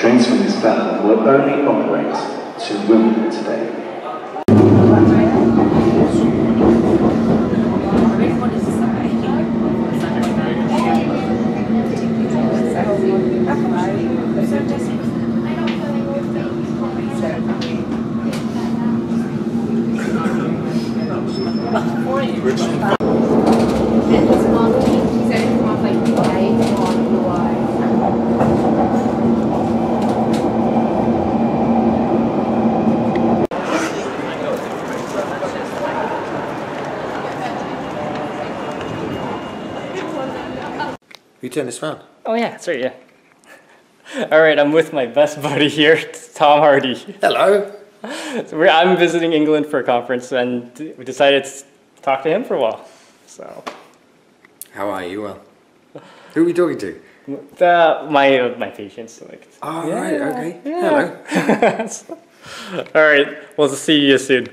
trains from this firm will only operate to Wimbledon today. You turn this round. Oh yeah, right, yeah. All right, I'm with my best buddy here, Tom Hardy. Hello. So we're, I'm visiting England for a conference, and we decided to talk to him for a while. So, How are you? Well, who are we talking to? the, my uh, my patients, like. Oh, Yeah, right, okay. Hello. All right, we'll see you soon.